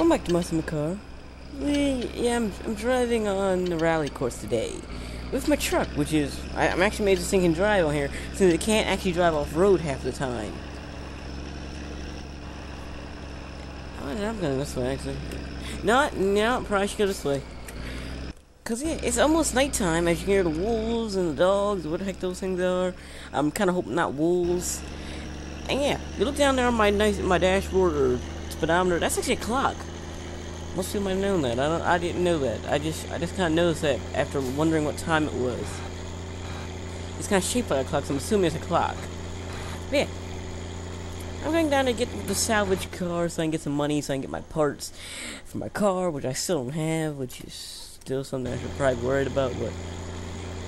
To Muscle Car. We, yeah, I'm, I'm driving on the rally course today with my truck, which is I, am actually made this thing can drive on here, so it can't actually drive off road half the time. Oh, I'm going this way actually. Not, no, probably should go this way. Cause yeah, it's almost nighttime. As you can hear the wolves and the dogs, what the heck those things are. I'm kind of hoping not wolves. And yeah, you look down there on my nice my dashboard or speedometer. That's actually a clock. Most people might have known that. I don't. I didn't know that. I just I just kind of noticed that after wondering what time it was. It's kind of shaped like a clock, so I'm assuming it's a clock. But yeah. I'm going down to get the salvage car so I can get some money so I can get my parts for my car, which I still don't have, which is still something I should probably be worried about. But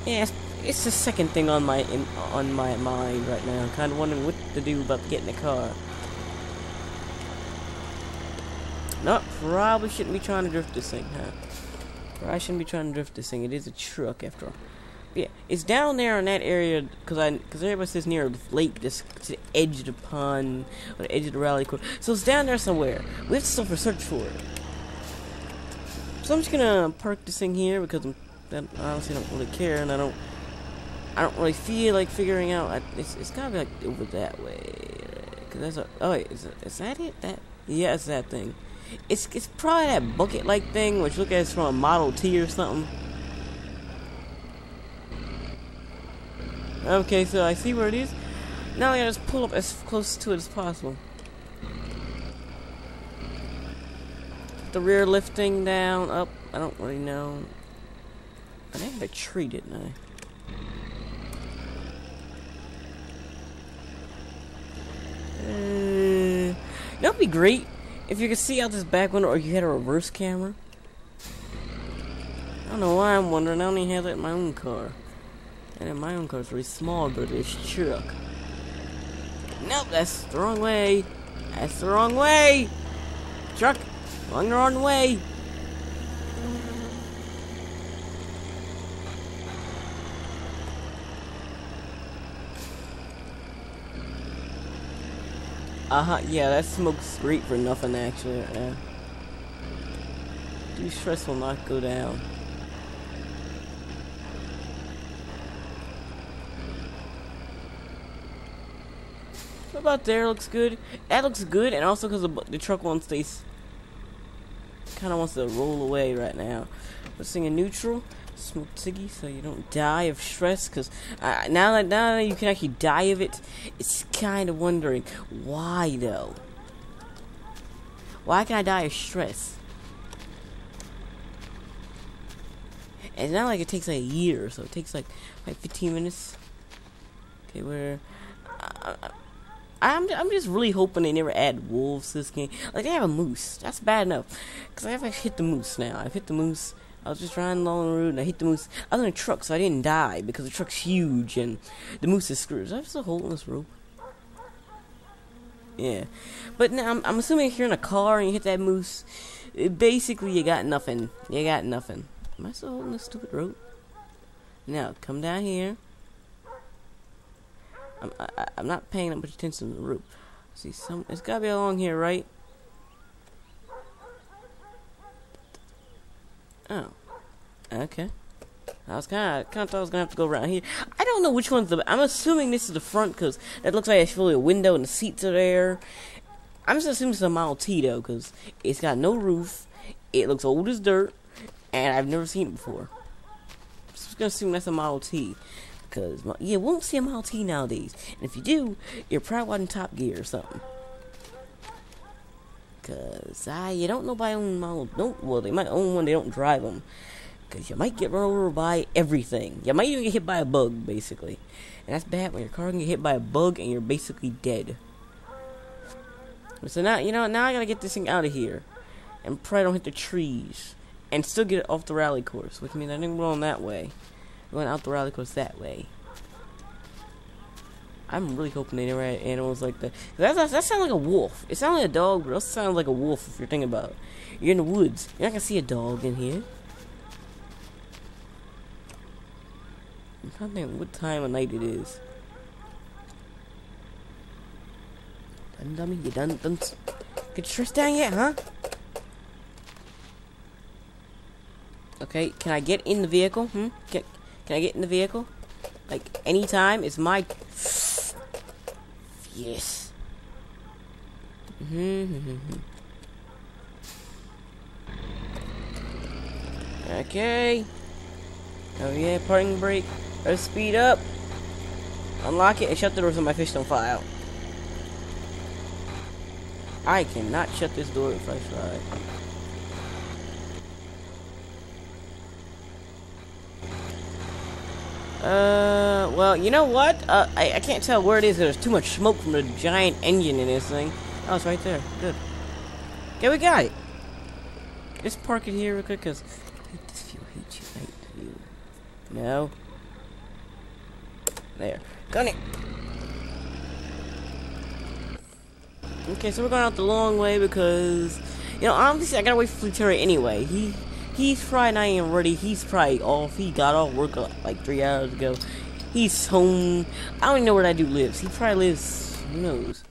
yeah, it's, it's the second thing on my in, on my mind right now. I'm kind of wondering what to do about getting a car. No, probably shouldn't be trying to drift this thing, huh? Probably shouldn't be trying to drift this thing. It is a truck, after all. But yeah, it's down there in that area, because I, because everybody says near a lake, just to the edge of the pond, or the edge of the rally course. So it's down there somewhere. We have to still search for it. So I'm just gonna park this thing here, because I'm, I honestly don't really care, and I don't, I don't really feel like figuring out, I, it's, it's gotta be like over that way. Cause that's a, oh wait, is, is that it? That, yeah, it's that thing. It's it's probably that bucket like thing, which look at it's from a Model T or something. Okay, so I see where it is. Now I gotta just pull up as close to it as possible. The rear lifting down, up. I don't really know. I think I tree, didn't I? Uh, that'd be great if you could see out this back window or you had a reverse camera. I don't know why I'm wondering. I only have that in my own car. And in my own car, it's really small, but it's truck. Nope, that's the wrong way. That's the wrong way. Truck, going the wrong way. Uh-huh, yeah, that smoke's great for nothing, actually, now. Do stress will not go down. What about there looks good? That looks good, and also because the, the, truck wants to... Kind of wants to roll away right now. Let's sing a neutral smoke ciggy so you don't die of stress because uh, now that now that you can actually die of it it's kind of wondering why though why can I die of stress and it's not like it takes like a year so it takes like like 15 minutes okay where uh, I'm, I'm just really hoping they never add wolves to this game. Like, they have a moose. That's bad enough. Because I've hit the moose now. I've hit the moose. I was just riding along the road and I hit the moose. I was in a truck, so I didn't die because the truck's huge and the moose is screwed. Is I still holding this rope? Yeah. But now I'm, I'm assuming if you're in a car and you hit that moose, basically you got nothing. You got nothing. Am I still holding this stupid rope? Now, come down here. I'm, I, am not paying that much attention to the rope. See, some it's gotta be along here, right? Oh. Okay. I was kind of, kind of thought I was gonna have to go around here. I don't know which one's the. I'm assuming this is the front because it looks like really a window and the seats are there. I'm just assuming it's a Model T though because it's got no roof. It looks old as dirt, and I've never seen it before. I'm just gonna assume that's a Model T because you won't see a Model T nowadays. And if you do, you're probably watching Top Gear or something. Cause I, you don't know by own model. Don't well, they might own one. They don't drive them. Cause you might get run over by everything. You might even get hit by a bug, basically. And that's bad when your car can get hit by a bug and you're basically dead. So now, you know, now I gotta get this thing out of here, and probably don't hit the trees, and still get it off the rally course, which means I didn't go on that way. I went out the rally course that way. I'm really hoping they never had animals like that. That, that, that sounds like a wolf. It sounds like a dog, but it also sounds like a wolf if you're thinking about it. You're in the woods. You're not going to see a dog in here. I'm trying to think what time of night it is. Done, dummy? You done, done get stressed down yet, huh? Okay, can I get in the vehicle? Hmm? Can, can I get in the vehicle? Like, anytime? It's my... Yes. Mm-hmm. okay. Oh yeah, parting brake. Let's speed up. Unlock it and shut the door so my fish don't fly out. I cannot shut this door if I Uh, well, you know what? Uh, I, I can't tell where it is. There's too much smoke from the giant engine in this thing. Oh, it's right there. Good. Okay, we got it. Let's park it here real quick, because I hate this view, hate you, hate view. No. There. Gun it. Okay, so we're going out the long way because, you know, obviously I gotta wait for Terry anyway. He He's probably not even ready. He's probably off. He got off work like three hours ago. He's home. I don't even know where that dude lives. He probably lives. Who knows?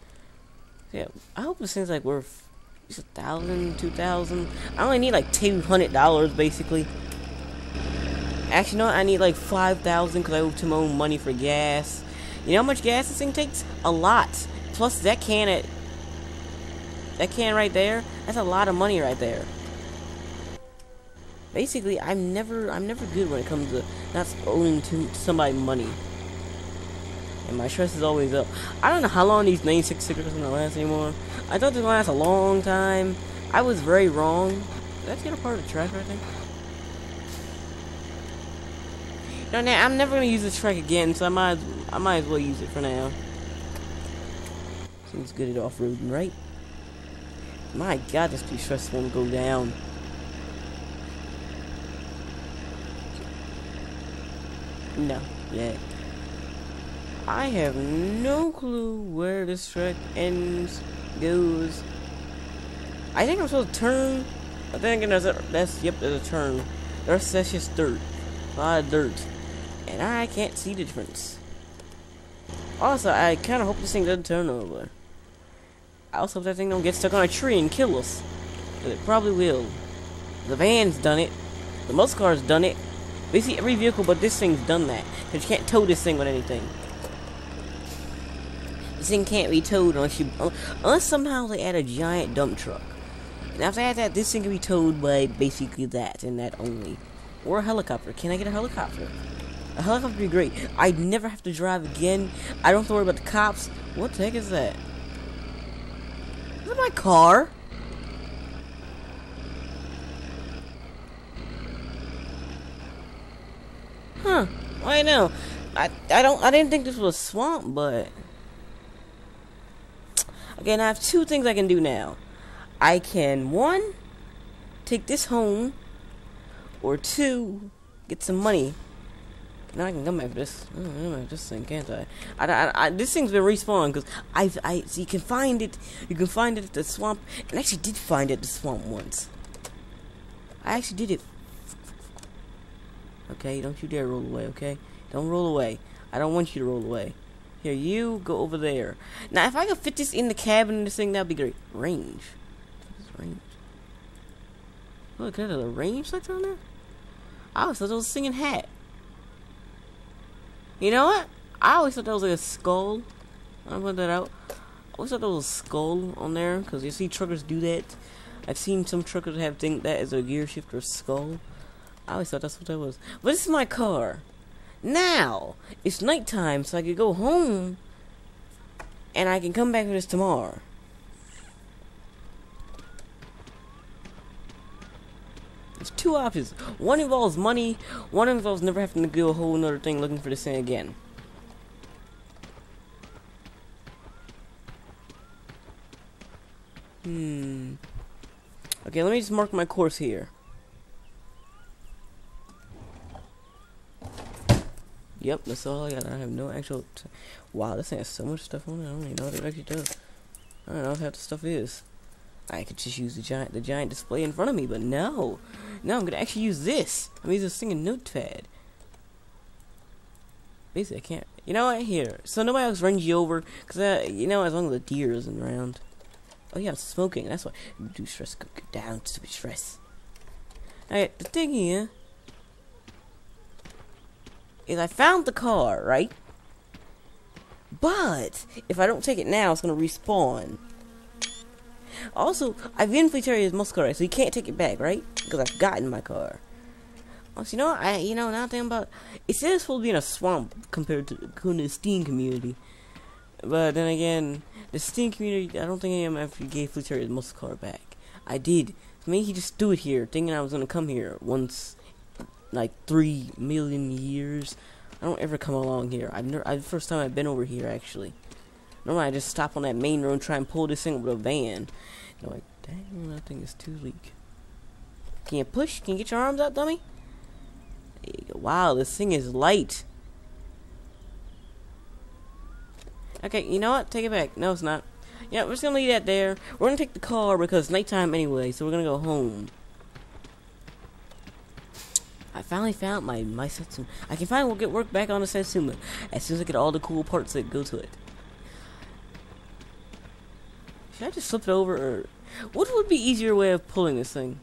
Yeah, I hope this thing's like worth a thousand, two thousand. I only need like two hundred dollars basically. Actually, no, I need like five thousand because I owe Timon money for gas. You know how much gas this thing takes? A lot. Plus that can at that can right there. That's a lot of money right there basically I'm never I'm never good when it comes to not owing to somebody money. And my stress is always up. I don't know how long these 96 stickers are gonna last anymore. I thought this would last a long time. I was very wrong. Let's get a part of the track right there. No, now I'm never gonna use this track again, so I might I might as well use it for now. Seems good at off-roading, right? My God, this too stressful to go down. No, yet. I have no clue where this track ends, goes. I think I'm supposed to turn. I think there's a, that's, yep, there's a turn. There's, that's just dirt. A lot of dirt. And I can't see the difference. Also, I kind of hope this thing doesn't turn over. I also hope that thing don't get stuck on a tree and kill us. It probably will. The van's done it. The muscle car's done it. Basically every vehicle but this thing's done that. Because you can't tow this thing with anything. This thing can't be towed unless you unless somehow they add a giant dump truck. Now, if And after that, this thing can be towed by basically that and that only. Or a helicopter. Can I get a helicopter? A helicopter would be great. I'd never have to drive again. I don't have to worry about the cops. What the heck is that? Is that my car? Huh. I know. I I don't I didn't think this was a swamp, but Okay, I have two things I can do now. I can one take this home or two get some money. Now I can come for this. Mm, I don't know this thing, can't I? I, I, I this thing's been respawned because I've I so you can find it. You can find it at the swamp, and I actually did find it at the swamp once. I actually did it Okay, don't you dare roll away, okay? Don't roll away. I don't want you to roll away. Here, you go over there. Now, if I could fit this in the cabin and this thing, that'd be great. Range. range? Look, at the range lights on there? I always thought it was a singing hat. You know what? I always thought that was like a skull. I'll put that out. I always thought there was a skull on there, because you see truckers do that. I've seen some truckers have think that as a gear shifter skull. I always thought that's what that was. But this is my car. Now, it's nighttime, so I could go home and I can come back with this tomorrow. There's two options. One involves money, one involves never having to do a whole other thing looking for this thing again. Hmm. Okay, let me just mark my course here. Yep, that's all I got. I have no actual. wow, this thing has so much stuff on it. I don't even know what it actually does. I don't know what the stuff is. I could just use the giant the giant display in front of me, but no, no, I'm gonna actually use this. I'm using a singing notepad. Basically, I can't. You know what? Here, so nobody else runs you over, cause you know, as long as the deer isn't around. Oh yeah, I'm smoking. That's why. Do stress. Go down. to Stupid stress. Alright, the thing here is I found the car, right? But if I don't take it now, it's gonna respawn. Also, I've inventory his muscle car, so you can't take it back, right? Because I've gotten my car. Also, you know, I you know now thinking about it says it's supposed to be in a swamp compared to, to the Steam community. But then again, the Steam community, I don't think I am after gave Fleetarius his muscle car back. I did. Maybe he just threw it here, thinking I was gonna come here once, like three million years. I don't ever come along here. I've never. I, the first time I've been over here actually. Normally I just stop on that main road and try and pull this thing with a van. And I'm like, dang, that thing is too weak. Can you push? Can you get your arms out, dummy? There you go. wow, this thing is light. Okay, you know what? Take it back. No, it's not. Yeah, we're just gonna leave that there. We're gonna take the car because it's nighttime anyway, so we're gonna go home. I finally found my my Satsuma. I can finally get work back on the Satsuma as soon as I get all the cool parts that go to it. Should I just flip it over, or what would be easier way of pulling this thing?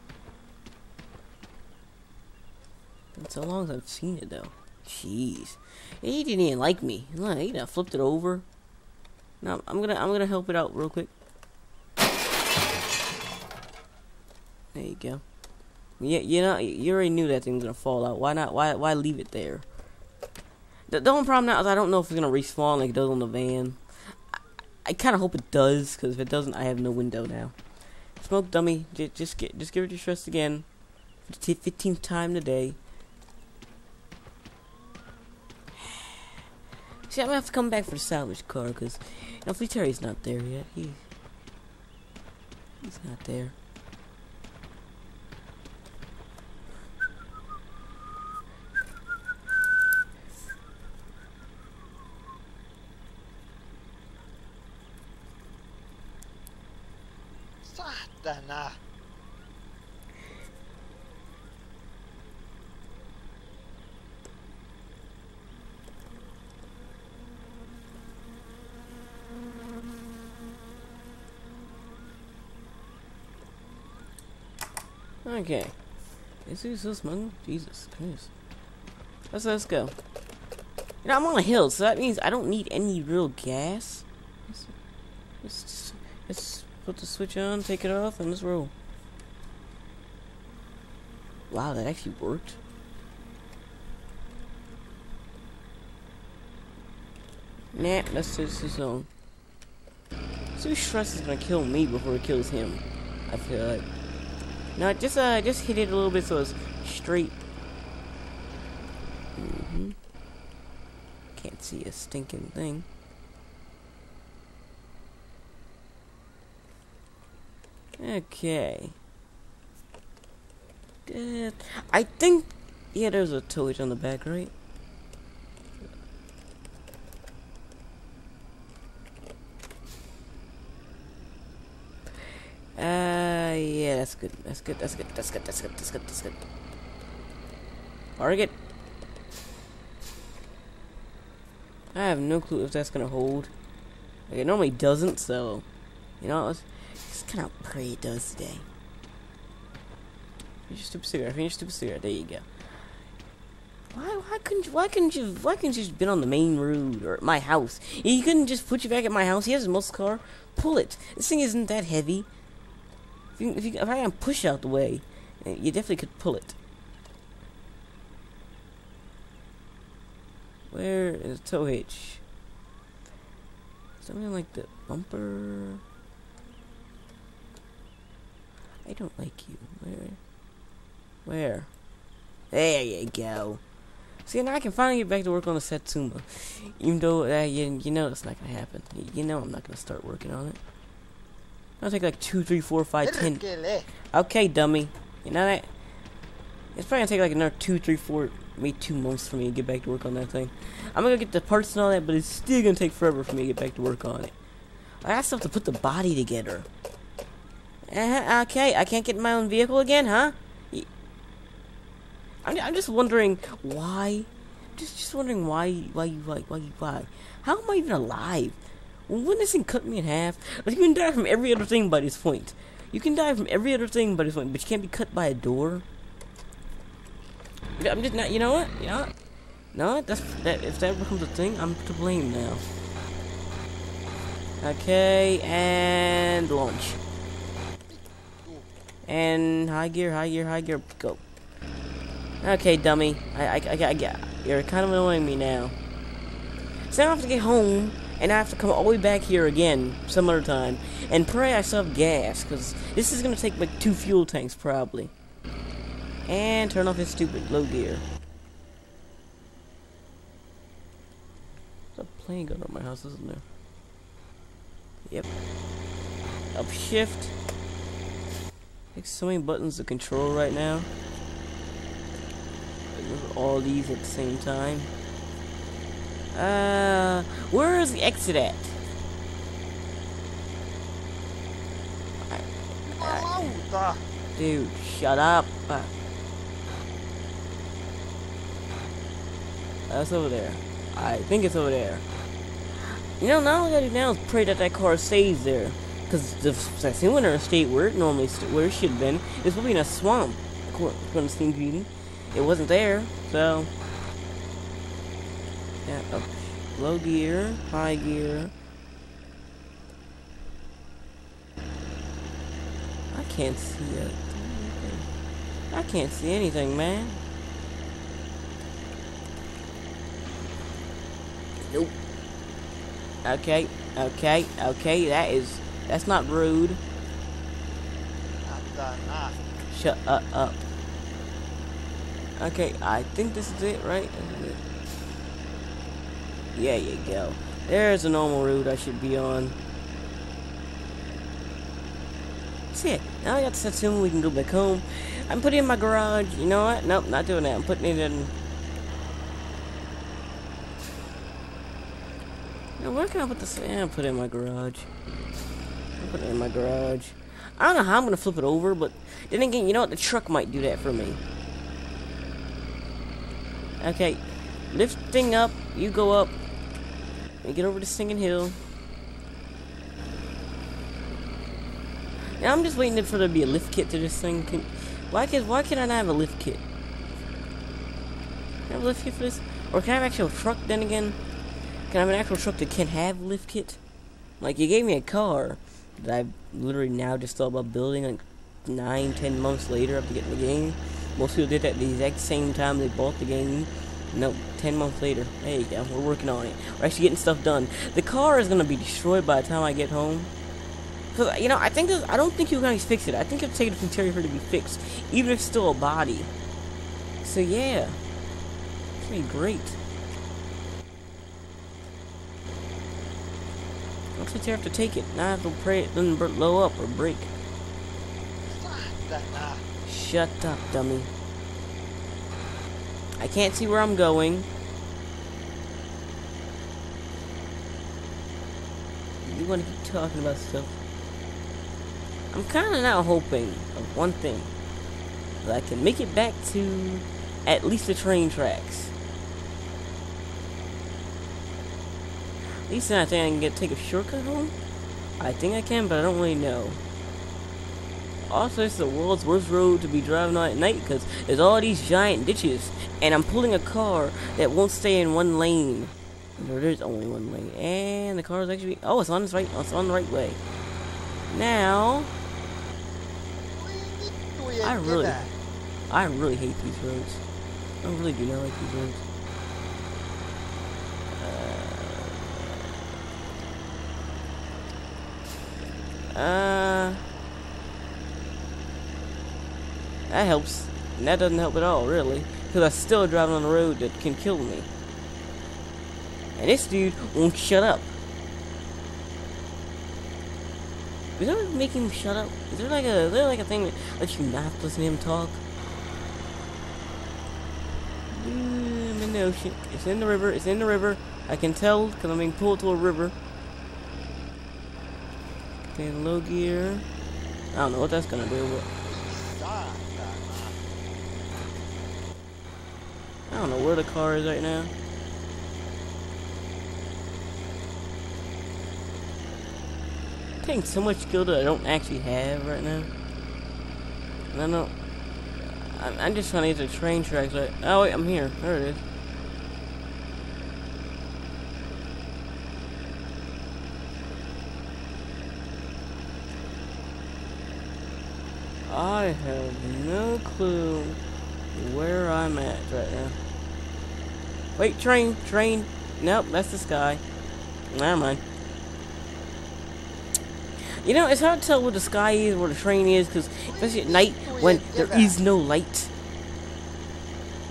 Been so long as I've seen it though. Jeez, he didn't even like me. Look, he done flipped it over. No, I'm gonna I'm gonna help it out real quick. There you go. Yeah, you know you already knew that thing's gonna fall out. Why not? Why why leave it there? The, the only problem now is I don't know if it's gonna respawn like it does on the van. I, I kind of hope it does, because if it doesn't, I have no window now. Smoke dummy, just, just get just give it your trust again. The fifteenth time today. See, I'm gonna have to come back for the salvage car because you know, Fleetarius's not there yet. He he's not there. Satana! Okay. Is he so smug? Jesus Christ. Let's let's go. You know, I'm on a hill, so that means I don't need any real gas. Let's, let's, let's put the switch on, take it off, and let's roll. Wow, that actually worked. Nah, let's just this on. So stress is gonna kill me before it kills him. I feel like. No, just uh, just hit it a little bit so it's straight. Mm hmm Can't see a stinking thing. Okay. Good. I think, yeah, there's a towage on the back, right? Uh, yeah, that's good. That's good. That's good. That's good. That's good. That's good. That's good. Target. I have no clue if that's gonna hold. Like, it normally doesn't, so you know, just kind of pray it does today. Finish your stupid cigarette. Finish your stupid cigarette. There you go. Why? Why couldn't? You, why couldn't you? Why couldn't you just been on the main road or my house? You couldn't just put you back at my house. He has a muscle car. Pull it. This thing isn't that heavy. If, you, if, you, if I can push out the way, eh, you definitely could pull it. Where is the tow hitch? Something like the bumper. I don't like you. Where? Where? There you go. See, now I can finally get back to work on the Satsuma. Even though, uh, you, you know it's not to happen. You know I'm not going to start working on it. It'll take like two, three, four, five, ten. Okay, dummy. You know that? It's probably gonna take like another two, three, four, maybe two months for me to get back to work on that thing. I'm gonna get the parts and all that, but it's still gonna take forever for me to get back to work on it. I got stuff to put the body together. Uh, okay, I can't get my own vehicle again, huh? I'm, I'm just wondering why. Just, just wondering why, why you, why, why, why? How am I even alive? Wouldn't this thing cut me in half? Like, you can die from every other thing by this point. You can die from every other thing by this point, but you can't be cut by a door. I'm just not. You know what? You know what? No, that's that. If that becomes a thing, I'm to blame now. Okay, and launch. And high gear, high gear, high gear, go. Okay, dummy. I, I, I, I. You're kind of annoying me now. So now I have to get home, and I have to come all the way back here again some other time, and pray I still have gas, because this is gonna take like two fuel tanks probably. And turn off his stupid low gear. There's a plane going over my house, isn't there? Yep. Up shift. Like so many buttons to control right now. All these at the same time. Uh, where is the exit at? Dude, shut up. That's over there. I think it's over there. You know, now all I gotta do now is pray that that car stays there. Because the Winter State where it normally where it should have been is probably in a swamp, according to Steam Greeting. It wasn't there, so... Yeah, up, low gear, high gear. I can't see it. I can't see anything, man. Nope. Okay, okay, okay, that is, that's not rude. Shut up, up. Okay, I think this is it, right? Yeah, you go. There's a normal route I should be on. See it. Now I got the Satsuma, we can go back home. I'm putting in my garage. You know what? Nope, not doing that. I'm putting it in Now, where can I put this? Yeah, I'll put it in my garage. Put it in my garage. I don't know how I'm gonna flip it over, but then again, you know what? The truck might do that for me. Okay, lifting up. You go up. And get over to Singing Hill. Now I'm just waiting for there to be a lift kit to this thing. Can, why can why can I not have a lift kit? Can I have a lift kit for this? Or can I have actually a truck then again? Can I have an actual truck that can have lift kit? Like, you gave me a car that I literally now just thought about building like nine, ten months later after getting the game. Most people did that at the exact same time they bought the game. Nope, 10 months later. There you go, we're working on it. We're actually getting stuff done. The car is to be destroyed by the time I get home. Because, you know, I think I don't think you guys fix it. I think it'll take it from Terry for it to be fixed. Even if it's still a body. So, yeah. It's to be great. Looks like you have to take it. Now I have to pray it doesn't blow up or break. Shut up, dummy. I can't see where I'm going. You want to keep talking about stuff? I'm kind of now hoping of one thing. That I can make it back to at least the train tracks. At least then I think I can get take a shortcut home. I think I can, but I don't really know. Also, it's the world's worst road to be driving on at night because there's all these giant ditches, and I'm pulling a car that won't stay in one lane. there's only one lane, and the car is actually oh, it's on its right, it's on the right way. Now, I really, I really hate these roads. I really do not like these roads. Uh, that helps. And that doesn't help at all, really. Because I'm still driving on a road that can kill me. And this dude won't shut up. Is there making him shut up? Is there like a is there like a thing that lets you not listen to him talk? I'm in the ocean. It's in the river. It's in the river. I can tell because I'm being pulled to a river. Low gear. I don't know what that's gonna do, but I don't know where the car is right now. i taking so much skill that I don't actually have right now. And I don't. I'm, I'm just trying to get the train tracks. Oh wait, I'm here. There it is. I have no clue where I'm at right now. Wait, train, train. Nope, that's the sky. Never mind. You know, it's hard to tell where the sky is, where the train is, because especially at night when there is no light.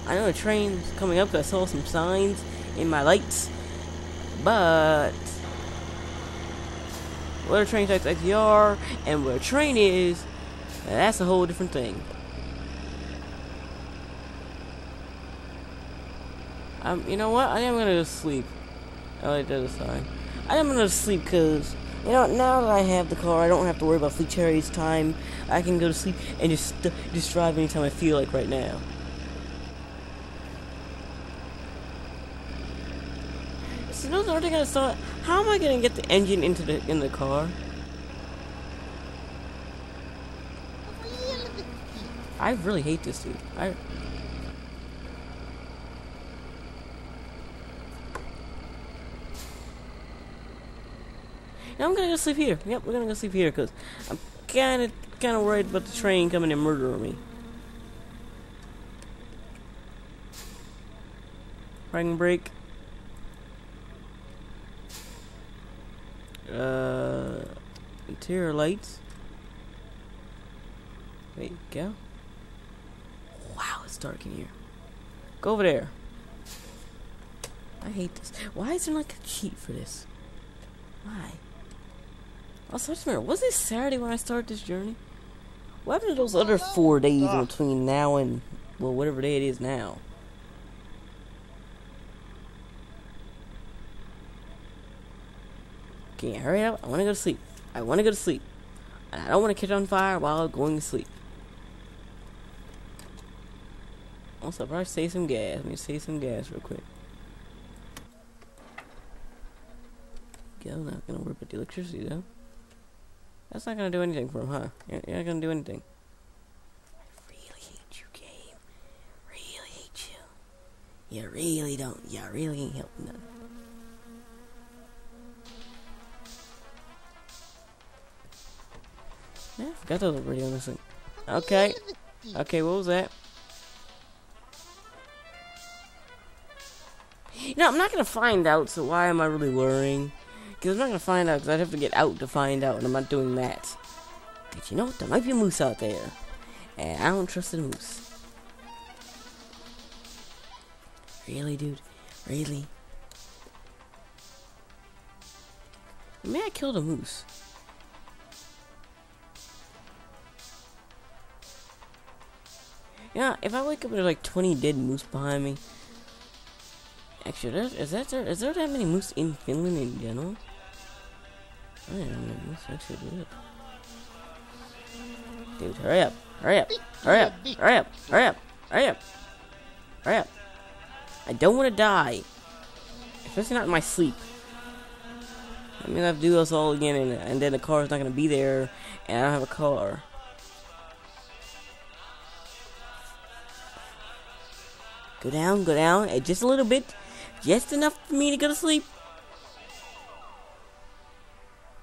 I know a train's coming up, because I saw some signs in my lights, but where the train tracks actually are and where a train is, that's a whole different thing. Um, you know what? I am gonna go sleep. I like that sign. I am gonna sleep because you know now that I have the car, I don't have to worry about Fleetari's time. I can go to sleep and just just drive anytime I feel like right now. So those aren't gonna start. How am I gonna get the engine into the in the car? I really hate this dude. I Now I'm gonna go sleep here. Yep, we're gonna go sleep here because I'm kind of kind of worried about the train coming and murdering me. Ring break. Uh, interior lights. Wait, go. It's dark in here. Go over there. I hate this. Why is there like a cheat for this? Why? Also, just remember, was it Saturday when I started this journey? What happened to those other four days in between now and, well, whatever day it is now? Can you hurry up. I want to go to sleep. I want to go to sleep. And I don't want to catch on fire while going to sleep. Also, I'll probably save some gas. Let me save some gas real quick. Go, not gonna work with the electricity though. That's not gonna do anything for him, huh? You're, you're not gonna do anything. I really hate you, game. Really hate you. You really don't. You really ain't helping none. Yeah, I forgot there was a radio on this thing. Okay. Okay, what was that? Know, I'm not gonna find out, so why am I really worrying? Because I'm not gonna find out, because I'd have to get out to find out, and I'm not doing that. But you know what? There might be a moose out there. And I don't trust the moose. Really, dude? Really? Maybe I killed a moose. Yeah, if I wake up and there's like 20 dead moose behind me. Actually, is that there, is there that many moose in Finland in general? I don't know moose actually do it. Dude, hurry up, hurry up, hurry up, hurry up, hurry up, hurry up, hurry up. I don't want to die. Especially not in my sleep. I mean, I have to do this all again, and, and then the car's not going to be there, and I don't have a car. Go down, go down, eh, just a little bit. Just enough for me to go to sleep.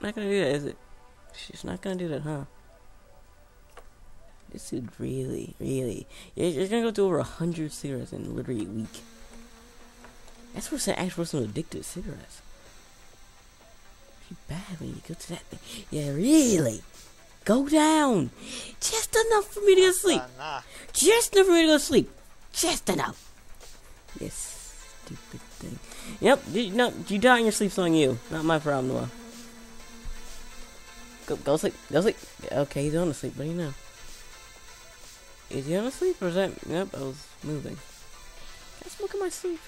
Not gonna do that, is it? She's not gonna do that, huh? This dude really, really. You're, gonna go through over a hundred cigarettes in literally a week. That's what's an actual person addicted to cigarettes. Pretty bad when you go to that thing. Yeah, really. Go down. Just enough for me to go to sleep. Just enough for me to go to sleep. Just enough. Yes, stupid. Yep, you, no, you die in your sleep's on you. Not my problem, Noah. Go, go sleep, go sleep. Okay, he's on to sleep, but you know. Is he on to sleep, or is that... Yep, I was moving. Guys, look at my sleep.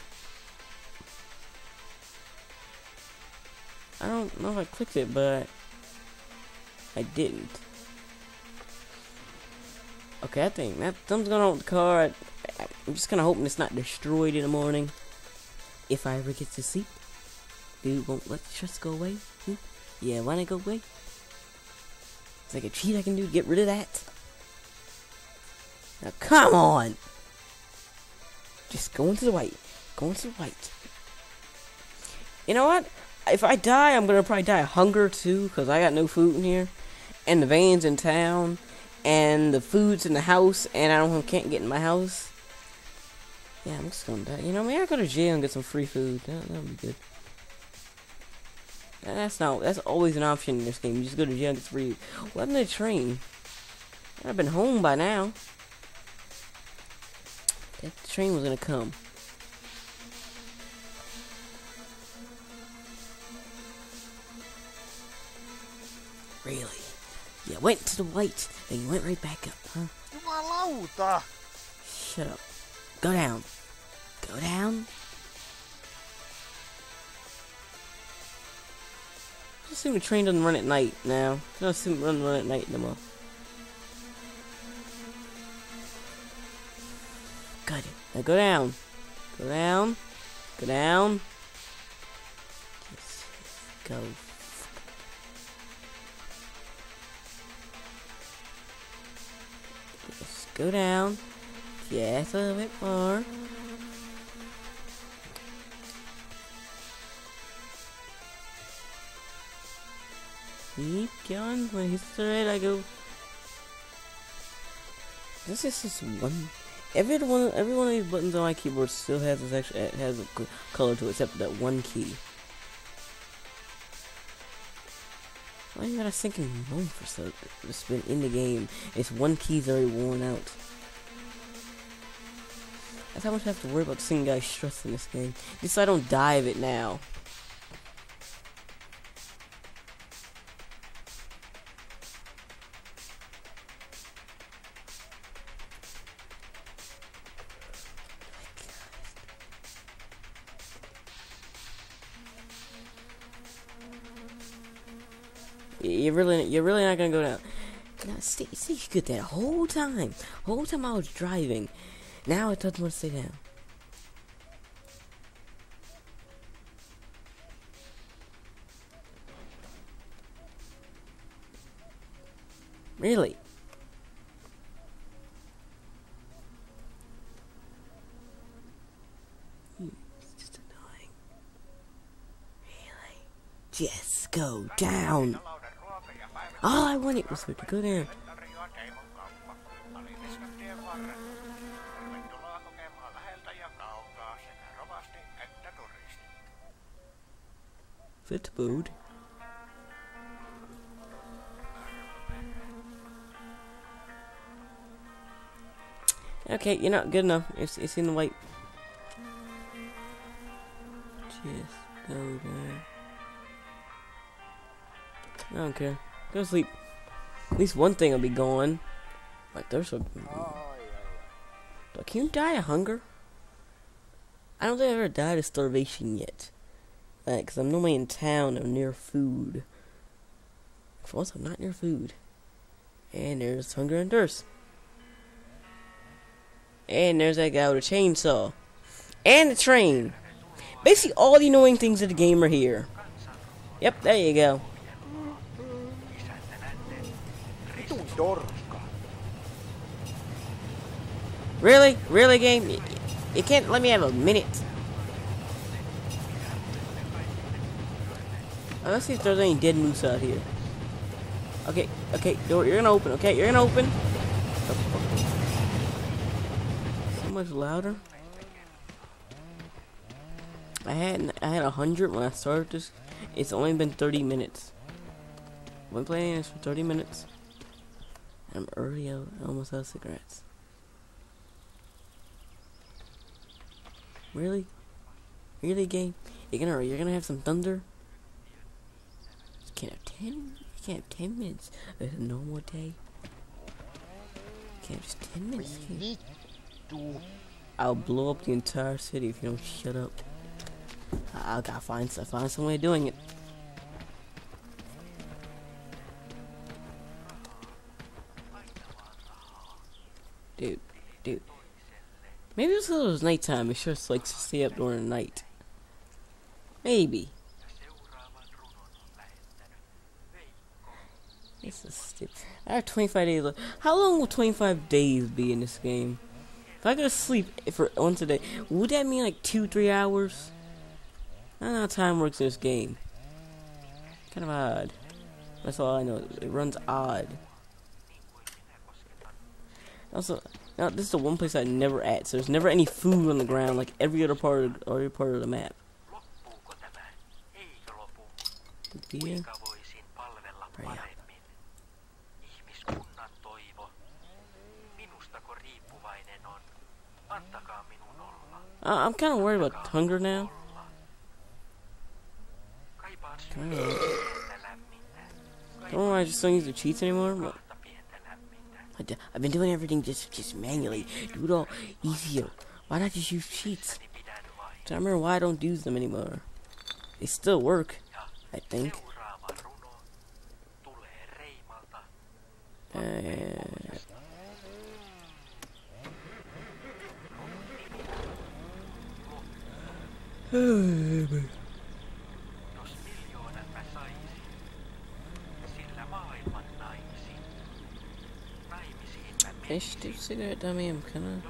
I don't know if I clicked it, but... I didn't. Okay, I think that something's going on with the car. I'm just kind of hoping it's not destroyed in the morning. If I ever get to sleep. Dude won't let the stress go away. Hmm? Yeah, wanna go away? It's like a cheat I can do to get rid of that. Now come on! Just go into the white. Go into the white. You know what? If I die, I'm gonna probably die of hunger too, because I got no food in here. And the van's in town. and the food's in the house, and I don't can't get in my house. Yeah, I'm just gonna die. You know, maybe I go to jail and get some free food. That would be good. That's not. That's always an option in this game. You just go to jail and get free. What happened to the train? I'd have been home by now. That train was gonna come. Really? You went to the white, then you went right back up, huh? Jumalauta! Shut up. Go down. Go down. Just assume the train doesn't run at night now. Don't assume it doesn't run at night no more. Got it. Now go down. Go down. Go down. Just go. Just go down. Just a little bit more. Keep going. When he's straight, uh, I go. This is just one. Every one, every one of these buttons on my keyboard still has this it has a color to it, except that one key. Why you gotta sink in moan for so? It's been in the game. It's one key's already worn out. That's how much I have to worry about seeing guys stress in this game. Just so I don't die of it now. You're really, you're really not gonna go down. Now, stay, stay good that whole time. Whole time I was driving. Now it doesn't want to stay down. Really? Hmm, It's just annoying. Really? Just go down. Was eh? for it to go down. Tarjoaa Teimon kauppa. Aliniskat tien varrella. Tervetuloa kokemaan läheltä ja kaukaa sekä rovasti että turisti. Fit food. Okay, you're not good enough. It's it's in the way. Just go there. I don't care. Go sleep. At least one thing will be gone. Like there's a. Oh, but can you die of hunger? I don't think I've ever died of starvation yet. Like, cause I'm normally in town or near food. For once, I'm not near food. And there's hunger and thirst. And there's that guy with a chainsaw. And the train. Basically, all the annoying things of the game are here. Yep, there you go. Dorka. Really? Really, game? You can't let me have a minute. Let's see if there's any dead moose out here. Okay, okay, door, you're gonna open, okay? You're gonna open. So much louder. I had I had a hundred when I started this. It's only been 30 minutes. I've been playing this for 30 minutes. I'm already out, almost out of cigarettes. Really? Really, game? You're gonna you're gonna have some thunder? You can't have ten. You can't have ten minutes. It's a normal day. You can't have just ten minutes. I'll blow up the entire city if you don't shut up. I, I gotta find I find some way of doing it. Dude, dude. Maybe it's because it was nighttime. It just likes to stay up during the night. Maybe. This is stupid. I have 25 days left. How long will 25 days be in this game? If I go to sleep for once a day, would that mean like two, three hours? I don't know how time works in this game. Kind of odd. That's all I know. It runs odd. Also, now this is the one place I never at. So there's never any food on the ground like every other part of every part of the map. Uh, I'm kind of worried about hunger now. I don't know why I just don't use the cheats anymore. But I've been doing everything just just manually. Do it all easier. Why not just use cheats? I remember why I don't use them anymore. They still work, I think. Uh, Finish the cigarette dummy. I'm kind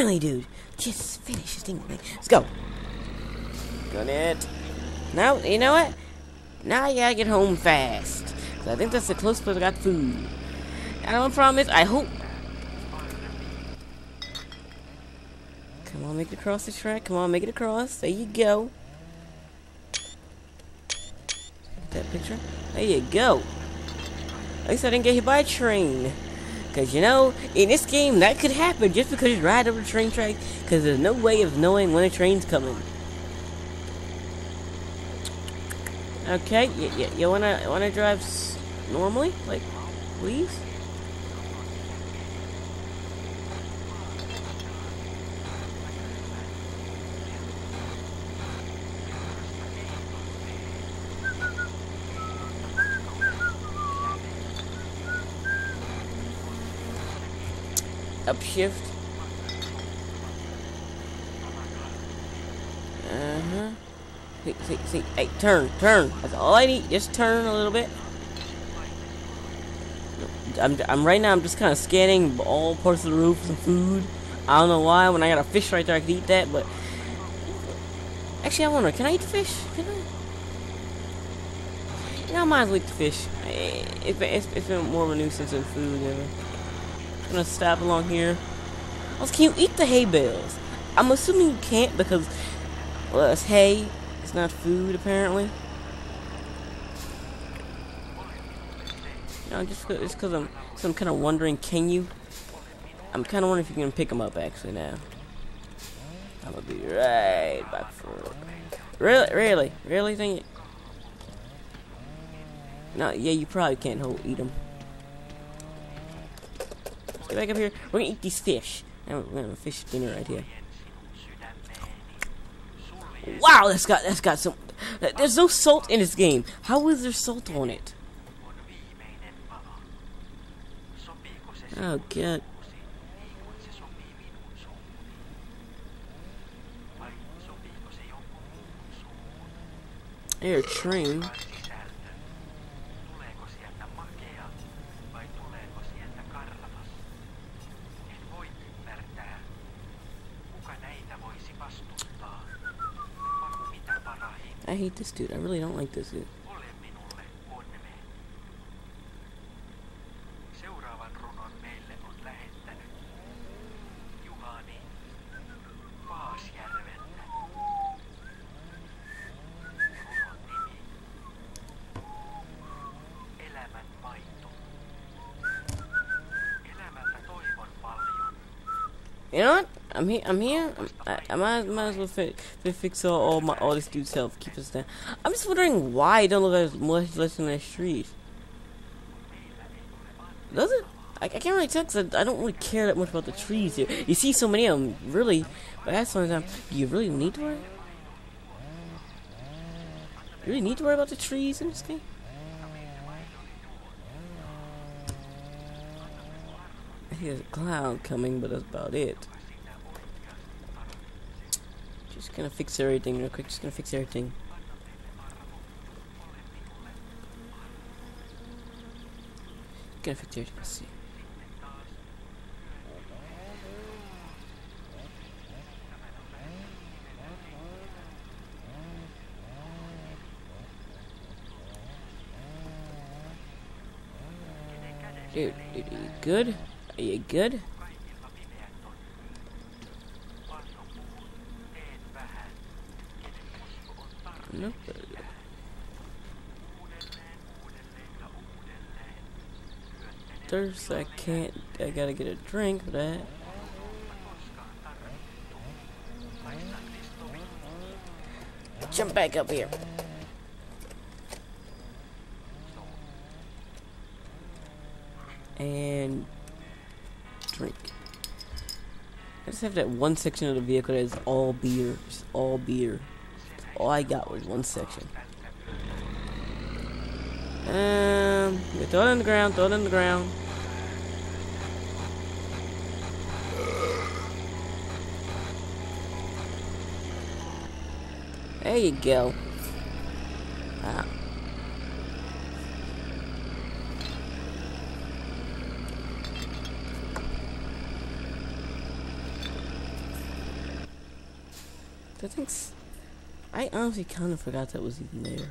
Finally, dude! Just finish this thing. Let's go! Got it. Now, you know what? Now I gotta get home fast. 'Cause I think that's the closest place I got food. The problem promise. I hope. Come on, make it across the track. Come on, make it across. There you go. That picture. There you go. At least I didn't get hit by a train. Because, you know, in this game, that could happen just because you ride over the train track. Because there's no way of knowing when a train's coming. Okay, you, you, you wanna wanna drive normally, like, please? Upshift. Uh huh. See, see, see. Hey, turn, turn. That's all I need. Just turn a little bit. I'm, I'm right now. I'm just kind of scanning all parts of the roof for some food. I don't know why. When I got a fish right there, I could eat that. But actually, I wonder, can I eat fish? Can I? Know, I might as well eat the fish. It's, it's, it's been more of a nuisance than food ever. Gonna stab along here. Also, can you eat the hay bales? I'm assuming you can't because, well, it's hay. It's not food, apparently. No, just just because I'm, I'm kind of wondering, can you? I'm kind of wondering if you can pick them up actually now. I'm gonna be right back for. Really, really, really think? No, yeah, you probably can't hold, eat them. Get back up here. We're gonna eat these fish. And we're gonna have a fish dinner right here. Wow, that's got that's got some. There's no salt in this game. How is there salt on it? Oh god. uusi, niin I hate this dude. I really don't like this dude. Ole minulle onnea. Seuraavan runon meille on lähettänyt Juhani Paasjärveltä. Runon nimi. Elämän maito. Elämältä toivon paljon. You know what? I'm here. I'm here. I, I might, might as well fi- fi- fix all, all my all this dude's health. Keep us down. I'm just wondering why it don't look as much less than the trees. Does it? I, I can't really tell 'cause I, I don't really care that much about the trees here. You see so many of them, really. But that's one time. Do you really need to worry? You really need to worry about the trees in this game? see a cloud coming, but that's about it. Just gonna fix everything real quick. Just gonna fix everything. Gonna fix everything. Let's see. Dude, dude, are you good? Are you good? Thirst, I can't. I gotta get a drink for that. Jump back up here. And drink. I just have that one section of the vehicle that is all beer. Just all beer. All I got was one section. Um, yeah, throw it on the ground, throw it on the ground. There you go. Ah. The thing's... I honestly kind of forgot that was even there.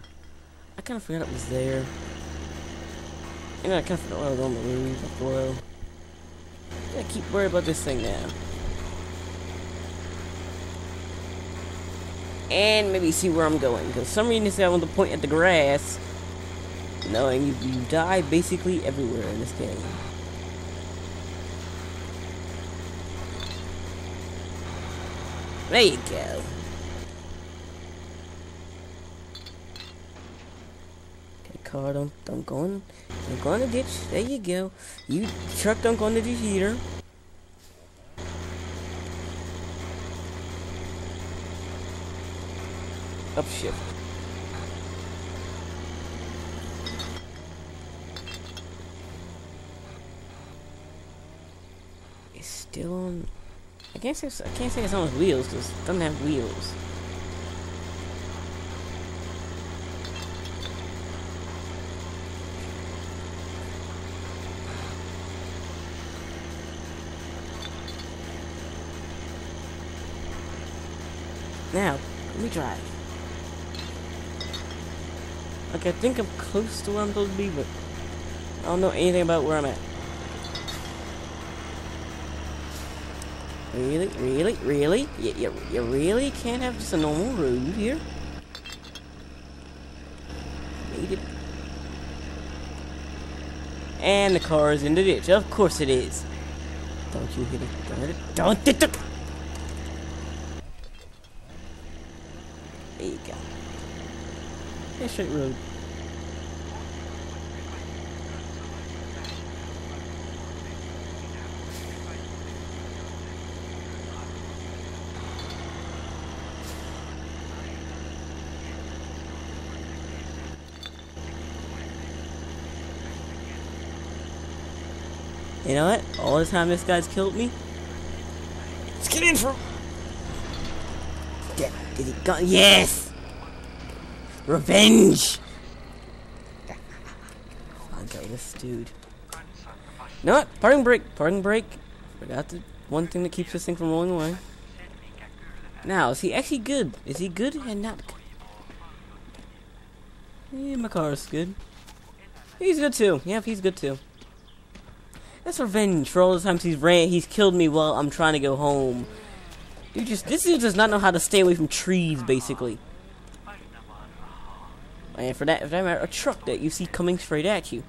I kind of forgot it was there. And I kind of forgot what I was on the a while. I keep worrying about this thing now. And maybe see where I'm going. Because some reason I want to point at the grass. Knowing you, you die basically everywhere in this game. There you go. Car, don't don't go in, don't go in the ditch. There you go. You truck, don't go in the ditch either. Upshift. Oh, it's still on. I can't say I can't say it's on wheels because it doesn't have wheels. Now, drive. Okay, I think I'm close to where I'm supposed to be, but I don't know anything about where I'm at. Really, really, really? You, you, you really can't have just a normal road here? And the car is in the ditch. Of course it is. Don't you hit it. Don't hit it. Don't hit it. There you go. Yeah, road. You know what? All the time this guy's killed me. Let's get in for. Did he go? Yes! Revenge! Okay, this dude. Know what? Parking brake. Parking brake. Forgot the one thing that keeps this thing from rolling away. Now, is he actually good? Is he good and not? Yeah, my car is good. He's good too. Yep, he's good too. That's revenge for all the times he's ran. He's killed me while I'm trying to go home. Dude, just this dude does not know how to stay away from trees, basically. And for that, for that matter, a truck that you see coming straight at you.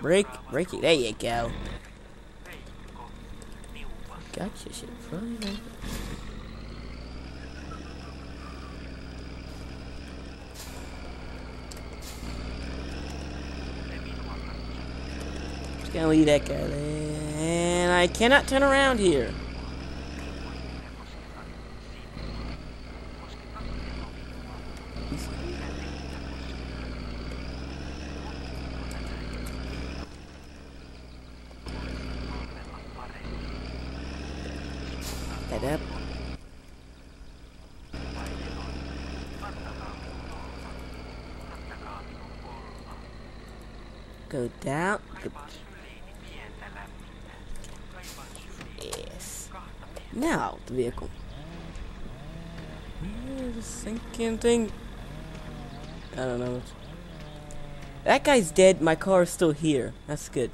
Break, break it. There you go. Gotcha, shit. Fine. Just gonna leave that guy there. And I cannot turn around here. Head up. Down. Go. Yes. Now, the vehicle. The sinking thing. I don't know. That guy's dead. My car is still here. That's good.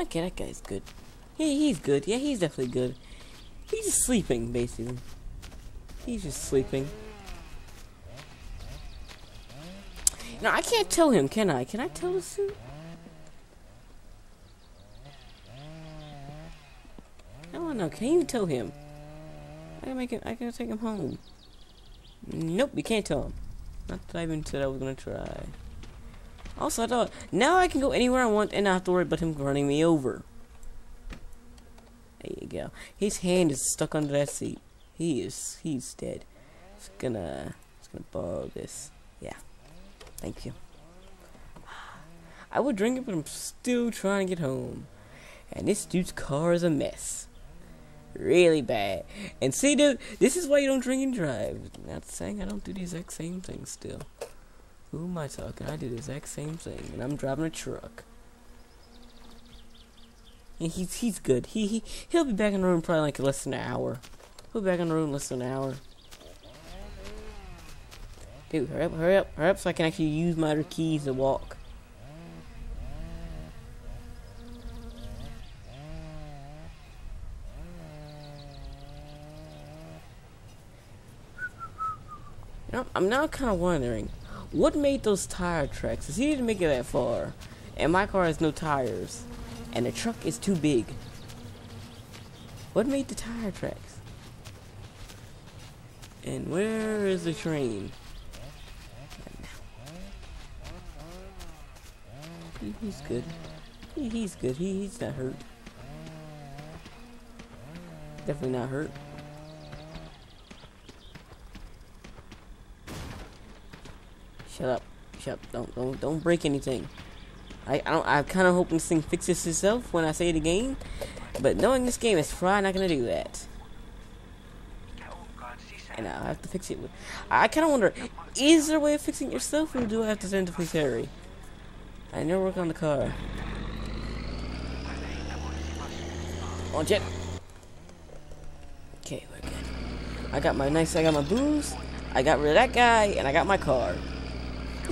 Okay, that guy's good. He, he's good. Yeah, he's definitely good. He's just sleeping, basically. He's just sleeping. No, I can't tell him, can I? Can I tell the suit? I don't know. Can you tell him? I can make it. I can take him home. Nope, you can't tell him. Not that I even said I was gonna try. Also, I thought, now I can go anywhere I want and not have to worry about him running me over. There you go. His hand is stuck under that seat. He is, he's dead. It's gonna, it's gonna borrow this. Yeah. Thank you. I would drink it, but I'm still trying to get home. And this dude's car is a mess. Really bad. And see, dude, this is why you don't drink and drive. Not saying I don't do the exact same thing still. Who am I talking? I do the exact same thing, and I'm driving a truck. And he's he's good. He he he'll be back in the room probably like less than an hour. He'll be back in the room less than an hour. Dude, hurry up, hurry up, hurry up, so I can actually use my keys to walk. I'm now kind of wondering what made those tire tracks? Cause he didn't make it that far. And my car has no tires. And the truck is too big. What made the tire tracks? And where is the train? He, he's good. He, he's good. He, he's not hurt. Definitely not hurt. Shut up. Shut up. Don't don't don't break anything. I I don't I'm kinda hoping this thing fixes itself when I say the game. But knowing this game is probably not gonna do that. And I have to fix it with I kinda wonder, is there a way of fixing it yourself or do I have to send it to Harry? I never work on the car. On jet. Okay, we're good. I got my nice I got my booze, I got rid of that guy, and I got my car.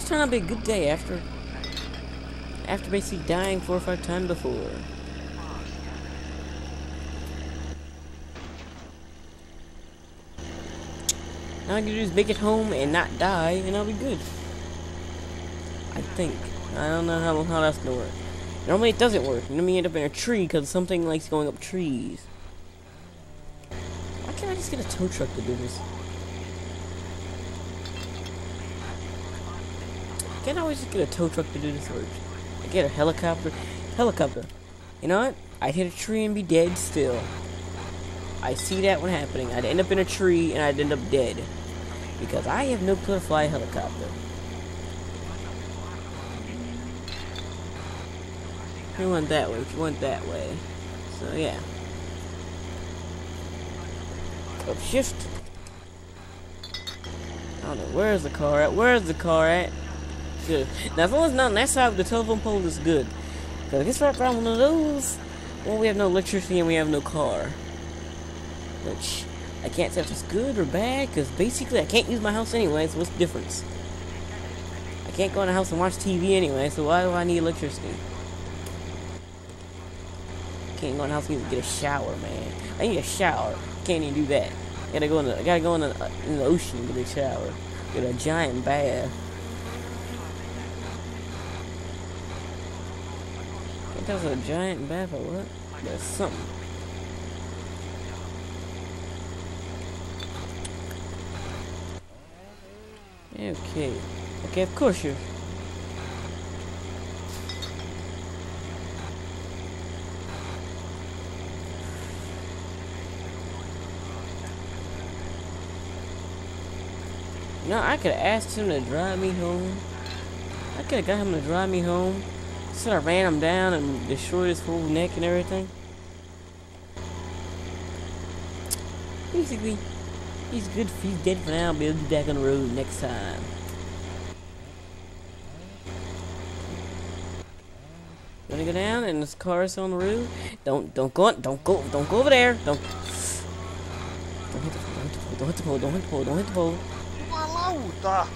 This turned out to be a good day after after basically dying four or five times before. All I can do is make it home and not die, and I'll be good. I think. I don't know how, how that's gonna work. Normally it doesn't work. Let me end up in a tree because something likes going up trees. Why can't I just get a tow truck to do this? Can't always just get a tow truck to do this work? I get a helicopter. Helicopter. You know what? I'd hit a tree and be dead still. I see that one happening. I'd end up in a tree and I'd end up dead. Because I have no clue to fly a helicopter. You went that way, you went that way. So yeah. Oh, Upshift. I don't know, where's the car at? Where's the car at? Good. Now, if long was not on that side the telephone pole, it's good. Because if it's right around one of those, well, we have no electricity and we have no car. Which, I can't say if it's good or bad, because basically I can't use my house anyway, so what's the difference? I can't go in the house and watch TV anyway, so why do I need electricity? Can't go in the house and get a shower, man. I need a shower. Can't even do that. I gotta go in the, I gotta go in the, uh, in the ocean and get a shower. Get a giant bath. It's a giant bath or what? There's something. Okay. Okay, of course you. No, I could have asked him to drive me home. I could have got him to drive me home. Instead I ran him down and destroyed his whole neck and everything. Basically, he's good. He's dead for now. But he'll be back on the road next time. Gonna go down, and this car is on the roof. Don't, don't go, don't go, don't go over there. Don't. Don't hit the pole. Don't hit the pole. Don't hit the pole. Don't hit the pole. Don't hit the pole.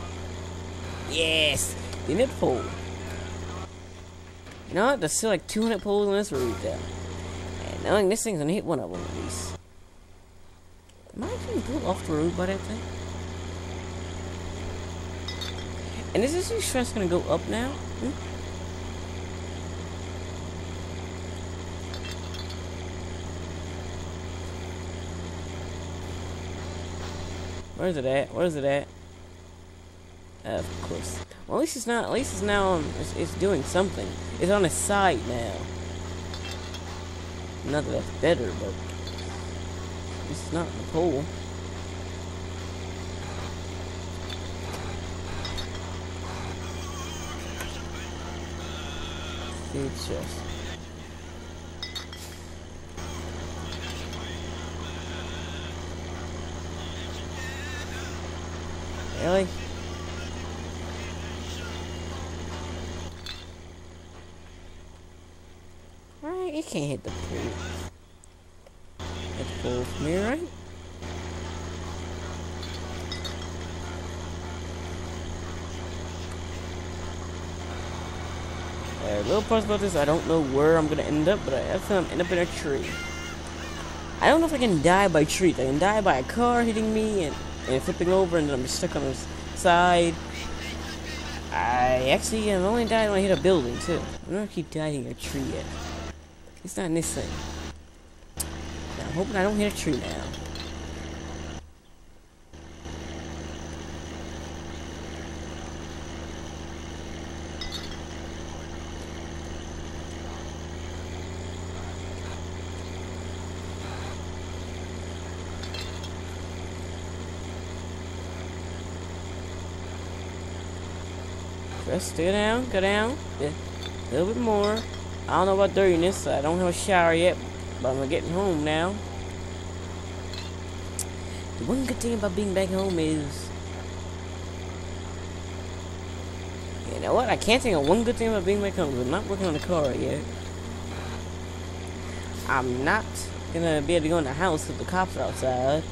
Yes! Didn't hit the pole. You know what? There's still like 200 poles on this road though. And knowing this thing's gonna hit one of them at least. Am I getting pulled off the road by that thing? And is this stress gonna go up now? Hmm? Where's it at? Where's it at? Uh, of course. Well, at least it's not. At least it's now. On, it's, it's doing something. It's on its side now. Not that that's better, but it's not in the pole. It's just. Really? Right, you can't hit the pool. The pool from right? Uh, little parts about this, I don't know where I'm gonna end up, but I have to end up in a tree. I don't know if I can die by trees. I can die by a car hitting me and, and flipping over, and then I'm stuck on the side. I actually am only died when I hit a building too. I'm gonna keep dying in a tree yet. It's not in this thing. Now, I'm hoping I don't hit a tree now. Just stay down, go down. Yeah, a little bit more. I don't know about dirtiness. I don't have a shower yet, but I'm getting home now. The one good thing about being back home is, you know what? I can't think of one good thing about being back home. I'm not working on the car yet. I'm not gonna be able to go in the house if the cops are outside.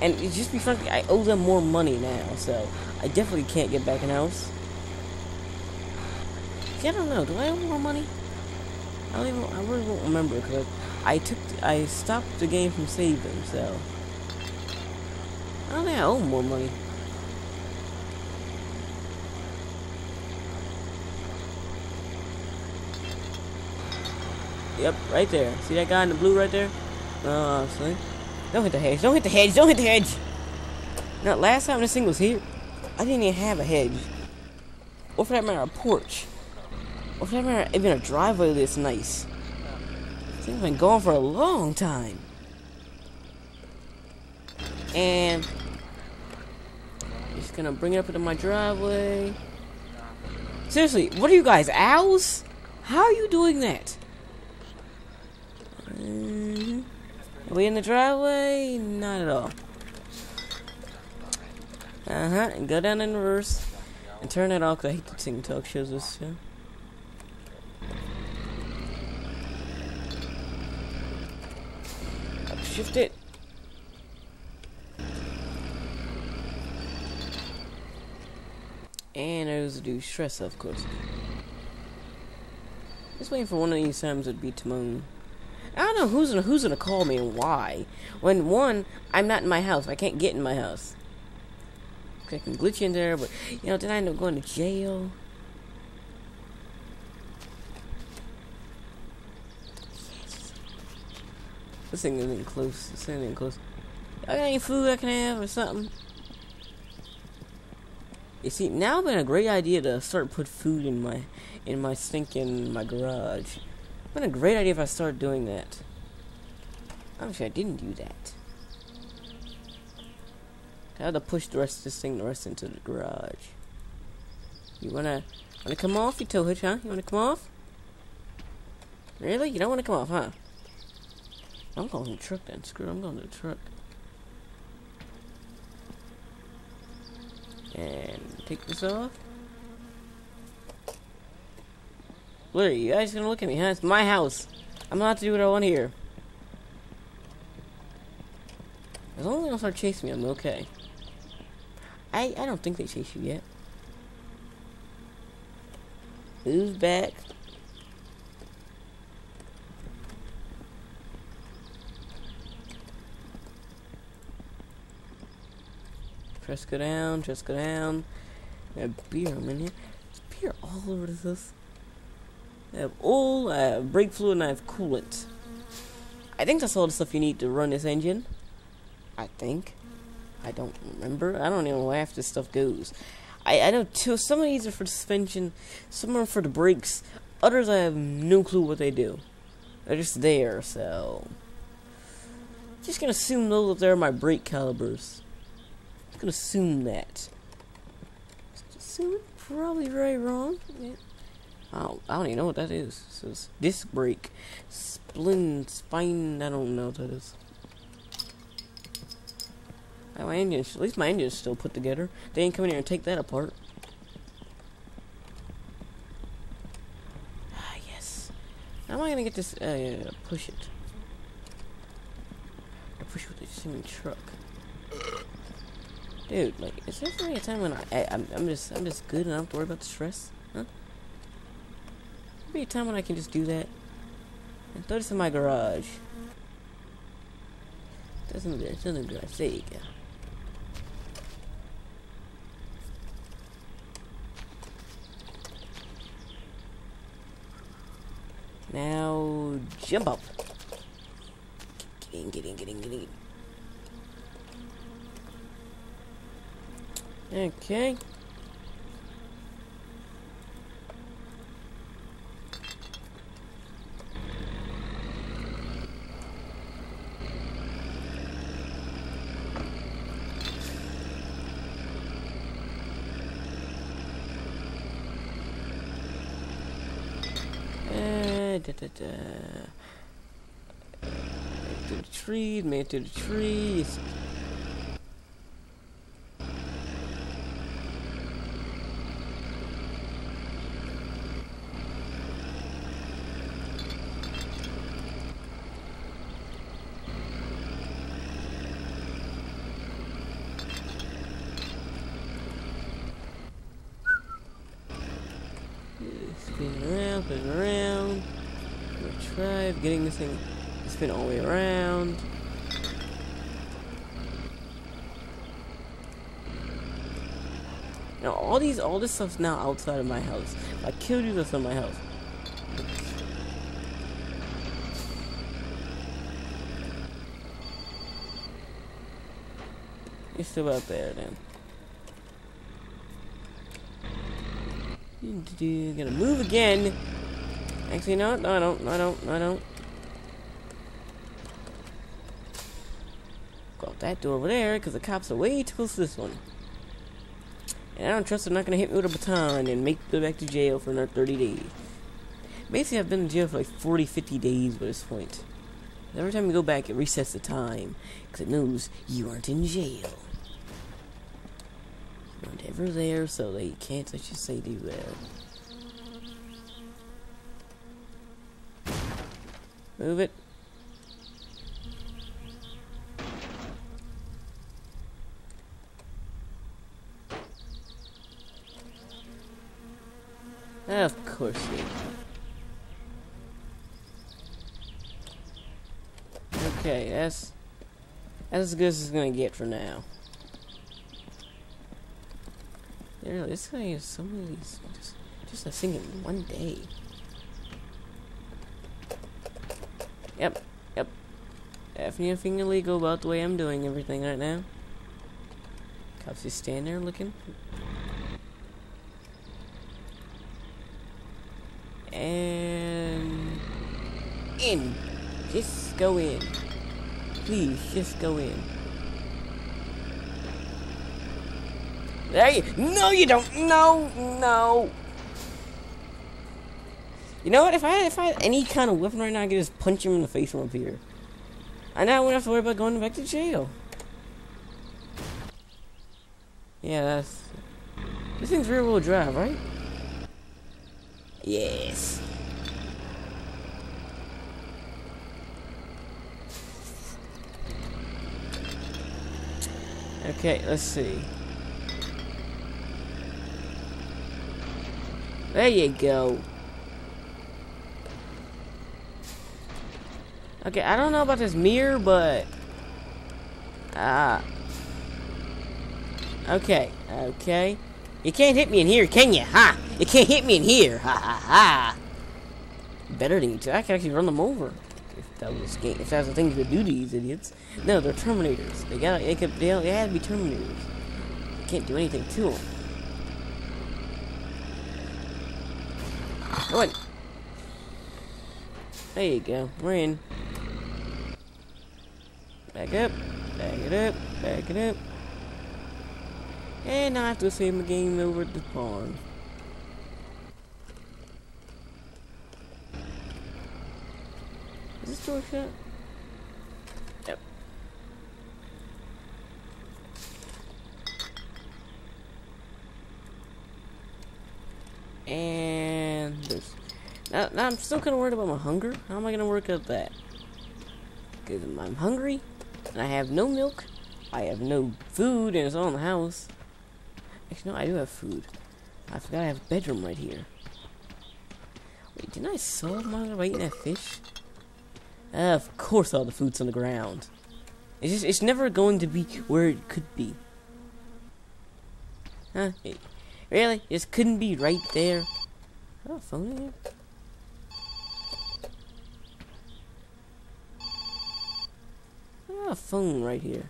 And just be frankly, I owe them more money now, so I definitely can't get back in the house. I don't know. Do I owe more money? I don't even. I really won't remember because I, took. I stopped the game from saving, so I don't think I owe more money. Yep, right there. See that guy in the blue right there? Uh, no, honestly. Don't hit the hedge. Don't hit the hedge. Don't hit the hedge. Now, last time this thing was here, I didn't even have a hedge. Or for that matter, a porch. Or matter, even a driveway this nice. This thing's been going for a long time. And just gonna bring it up into my driveway. Seriously, what are you guys, owls? How are you doing that? Mhm. Are we in the driveway? Not at all. Uh huh. And go down in reverse. And turn it off because I hate the Talk shows this show. Shift it. And was do stress, of course. Just waiting for one of these times would be Timon. I don't know who's gonna who's gonna call me and why. When one, I'm not in my house. I can't get in my house. I can glitch in there, but you know, then I end up going to jail. This thing isn't close. This thing isn't close. I got any food I can have or something? You see, now been a great idea to start put food in my in my sink stinking my garage. Been a great idea if I start doing that. Obviously, I didn't do that. I had to push the rest of this thing the rest into the garage. You wanna wanna come off, you towhitch, huh? You wanna come off? Really? You don't wanna come off, huh? I'm going to the truck then. Screw I'm going to the truck. And take this off. What are you guys gonna look at me, huh? It's my house. I'm allowed to do what I want here. As long as they don't start chasing me, I'm okay. I I don't think they chase you yet. Who's back? Press go down, just go down. I have beer in here. There's beer all over this. I have oil, I have brake fluid, and I have coolant. I think that's all the stuff you need to run this engine. I think. I don't remember. I don't even know where half this stuff goes. I, I know two, some of these are for suspension, some are for the brakes, others I have no clue what they do. They're just there, so. Just gonna assume those up there are my brake calibers. I'm just gonna assume that. Just assume it. Probably very wrong. Yeah. I don't, I don't even know what that is. It says disc brake, splin, spine. I don't know what that is. Oh, my engine, at least my engine's still put together. They ain't coming here and take that apart. Ah, yes. How am I gonna get this? Uh, push it. I push it with this human truck. Dude, like, is there really a time when I, I I'm, I'm just, I'm just good and I don't have to worry about the stress? Huh? There be a time when I can just do that. And throw this in my garage. Doesn't it doesn't good. There you go. Now jump up. Get in, get in, get in, get in. Okay. Uh, da, da, da. To the tree, made to the trees. Spin around, spin around. We'll try getting this thing to spin all the way around. Now all this stuff's now outside of my house. I killed you, that's in my house. You're still out there then. You're Gonna move again. Actually, no, no, I don't, no, I don't, no, I don't. Go out that door over there, because the cops are way too close to this one. And I don't trust they're not gonna hit me with a baton and make me go back to jail for another 30 days. Basically, I've been in jail for like 40, 50 days by this point. Every time you go back, it resets the time, because it knows you aren't in jail. You're never there, so they can't let you say do that. Move it. Of course you. Okay, that's as good as it's gonna get for now. Yeah, this guy has some of these just just a thing in one day. Yep, yep. Definitely nothing illegal about the way I'm doing everything right now. Cops just stand there looking. And in. Just go in. Please, just go in. There you. No, you don't. No, no. You know what? If I if I had any kind of weapon right now, I could just punch him in the face from up here. I now wouldn't have to worry about going back to jail. Yeah, that's. This thing's rear wheel drive, right? Yes. Okay, let's see. There you go. Okay, I don't know about this mirror, but... Ah. Uh, okay, okay. You can't hit me in here, can you? Ha! You can't hit me in here! Ha ha ha! Better than you. I can actually run them over. If that was game, if that's the thing to do to these idiots. No, they're Terminators. They gotta, they, could, they, they had to be Terminators. You can't do anything to them. Come on. There you go. We're in. Back up. Back it up. Back it up. And I have to save my game over at the barn. This shut? Yep. And there's now, now I'm still kind of worried about my hunger. How am I gonna work out that? Because I'm hungry, and I have no milk. I have no food, and it's all in the house. Actually, no, I do have food. I forgot I have a bedroom right here. Wait, didn't I solve my by eating that fish? Uh, of course all the food's on the ground. It's just, it's never going to be where it could be. Huh? It, really? It just couldn't be right there? Oh, phone here? Oh, phone right here.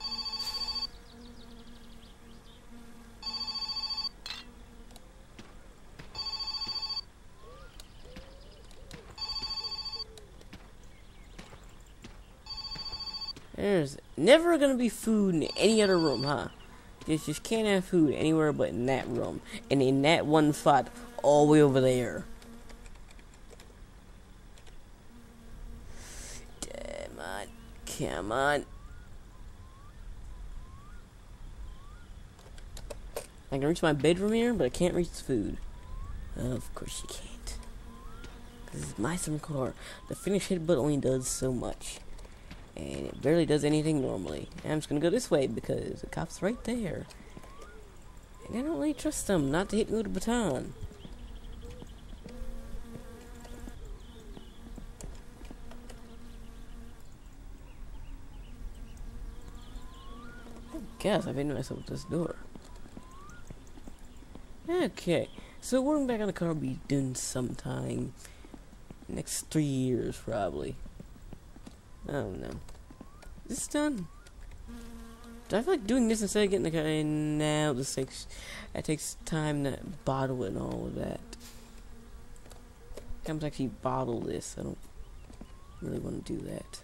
There's never gonna be food in any other room, huh? Just, just can't have food anywhere but in that room. And in that one spot, all the way over there. Come on. Come on. I can reach my bedroom here, but I can't reach the food. of course you can't. This is My Summer Car. The finish hit button only does so much and it barely does anything normally. And I'm just gonna go this way because the cop's right there. And I don't really trust them not to hit me with a baton. I guess I've hit myself with this door. Okay, so working back on the car will be done sometime. Next three years, probably. Oh no. Is this done? Do I feel like doing this instead of getting the guy now? This takes it takes time to bottle it and all of that. I'm actually bottle this. I don't really want to do that.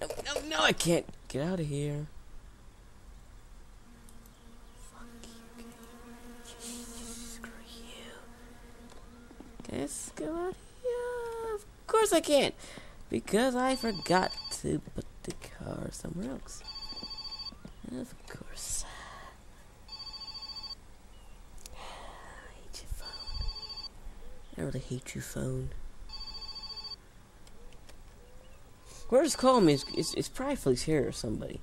No, no, no! I can't get out of here. Fuck you, Screw you. I go out here? Of course I can't. Because I forgot to put the car somewhere else. Of course. I hate your phone. I really hate your phone. Where's calling me? It's, it's, it's probably Fleetari or somebody.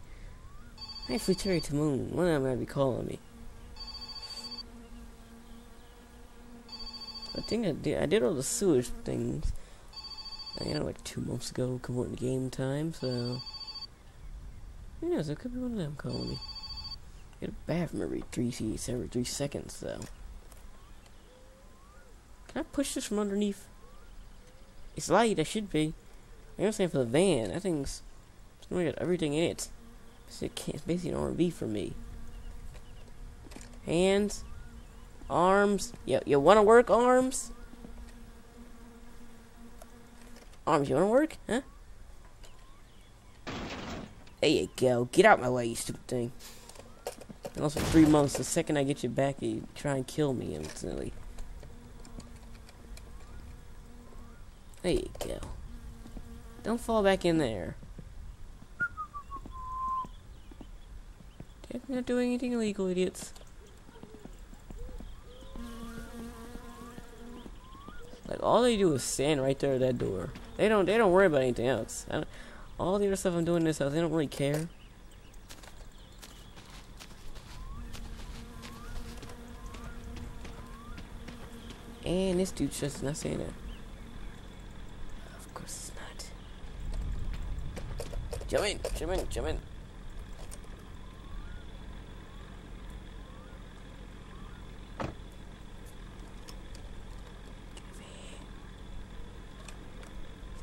Hey, Terry to Moon. One of them might be calling me. I think I did, I did all the sewage things. You know, like two months ago, converting game time, so... Who knows, it could be one of them calling me. Get a bathroom every three every three seconds, though. Can I push this from underneath? It's light, I should be. I'm saying for the van, that thing's... It's got everything in it. It's basically an R&B for me. Hands. Arms. You, you want to work, arms? Arms, you want to work? Huh? There you go. Get out my way, you stupid thing. And also, three months, the second I get you back, you try and kill me instantly. There you go. Don't fall back in there. You're not doing anything illegal, idiots. Like all they do is stand right there at that door. They don't. They don't worry about anything else. all the other stuff I'm doing in this house, they don't really care. And this dude's just not saying that. Of course it's not. Jump in, jump in, jump in.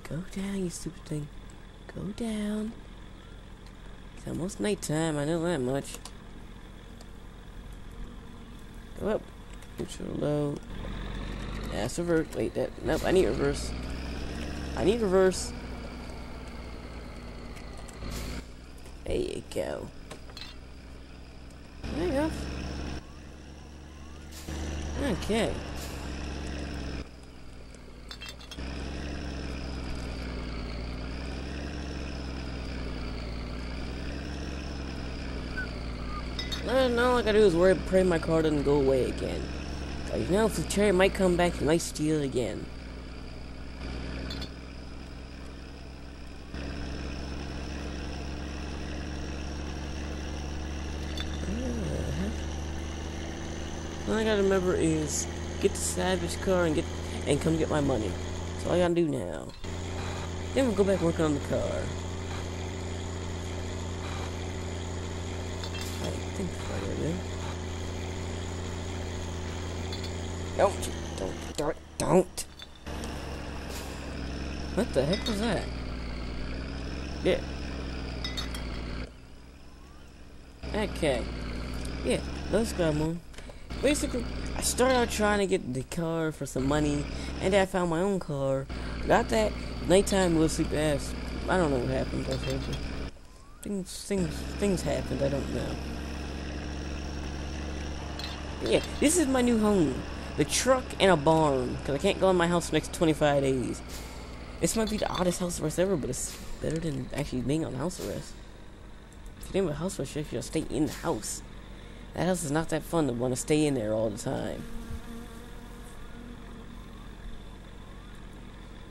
Go down, you stupid thing. Go down. It's almost nighttime, I know that much. Go up. Neutral low. That's reverse. Wait, that. Nope, I need reverse. I need reverse. There you go. There you go. Okay. All I gotta do is worry, pray my car doesn't go away again. You know, if the cherry might come back, he might steal again. All I gotta remember is get the savage car and get and come get my money. That's all I gotta do now. Then we'll go back working on the car. think Don't, don't, don't, don't. What the heck was that? Yeah. Okay. Yeah, let's go, Moon. Basically, I started out trying to get the car for some money, and I found my own car. Got that. Nighttime was sleep ass. I don't know what happened. I Things, things, things happened. I don't know. Yeah, this is my new home. The truck and a barn. Because I can't go in my house for next 25 days. This might be the oddest house arrest ever, but it's better than actually being on house arrest. If you're doing a house arrest, you should stay in the house. That house is not that fun to want to stay in there all the time.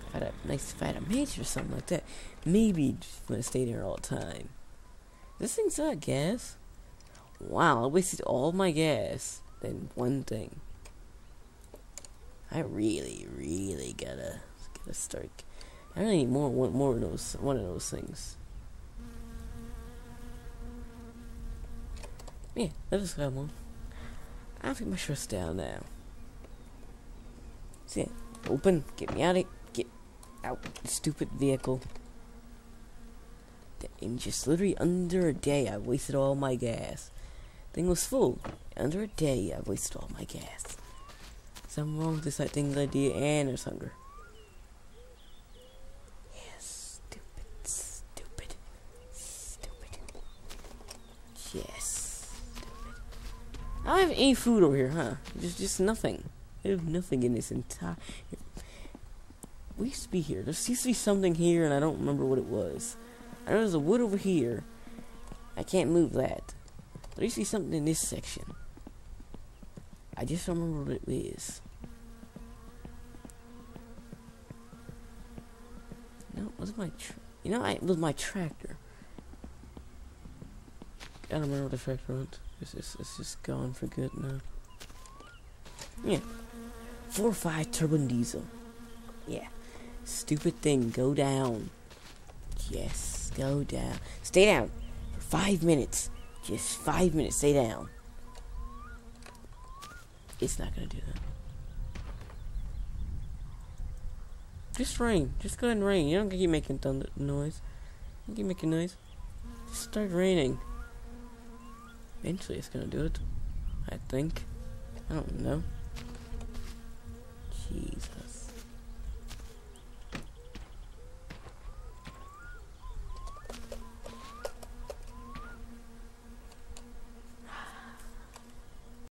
If I had a nice, had a mansion or something like that, maybe want to stay there all the time. This thing's not gas. Wow, I wasted all my gas than one thing. I really, really gotta gotta start. I really need more one more of those one of those things. Yeah, let us go one. I'll my shirts down now. See, open, get me out of get out, stupid vehicle. In just literally under a day, I wasted all my gas. Thing was full. Under a day, I wasted all my gas. Something wrong with this I think idea and there's hunger. Yes, stupid, stupid, stupid. Yes, stupid. I don't have any food over here, huh? Just, just nothing. I have nothing in this entire. We used to be here. There used to be something here, and I don't remember what it was. I know there's a wood over here. I can't move that. There used to be something in this section. I just don't remember what it is. Was my you know I it was my tractor. I don't remember what the tractor went. It's just it's just gone for good now. Yeah. Four or five turbo diesel. Yeah. Stupid thing, go down. Yes, go down. Stay down for five minutes. Just five minutes. Stay down. It's not gonna do that. Just rain. Just go ahead and rain. You don't keep making thunder noise. You keep making noise. Just start raining. Eventually it's gonna do it. I think. I don't know. Jesus.